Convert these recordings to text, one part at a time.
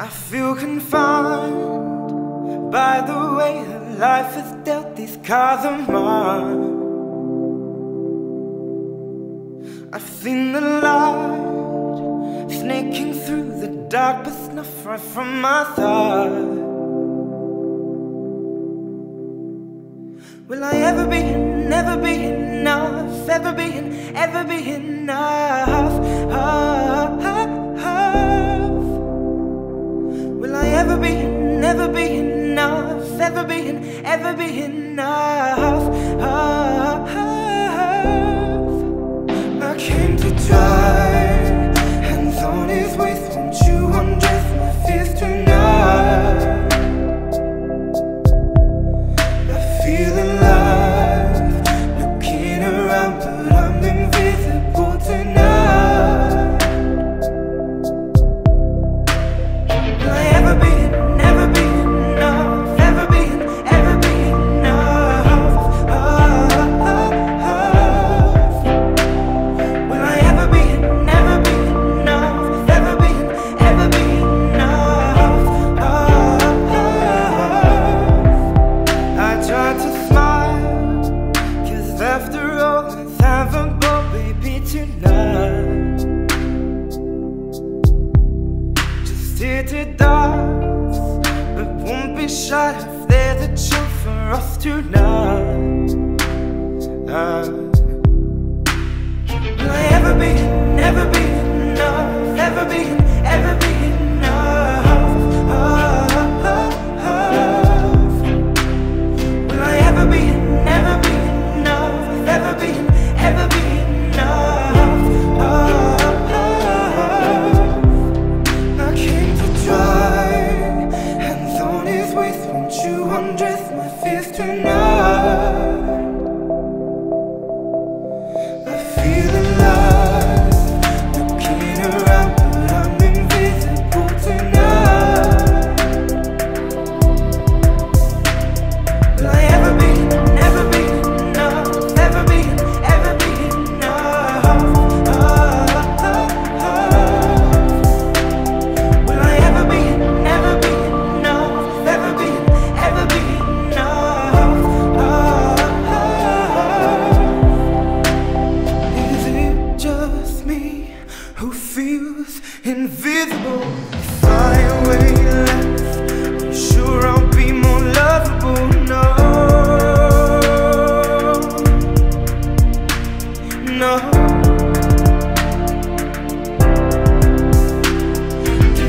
I feel confined by the way that life has dealt these cards of mine. I've seen the light snaking through the dark, but snuff right from my side. Will I ever be, never be enough? Ever be, ever be enough? Oh, oh, oh. ever be enough. City dogs, but won't be shy if they're the truth for us tonight. you wonder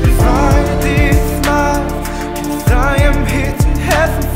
Divided life, cause I am here to have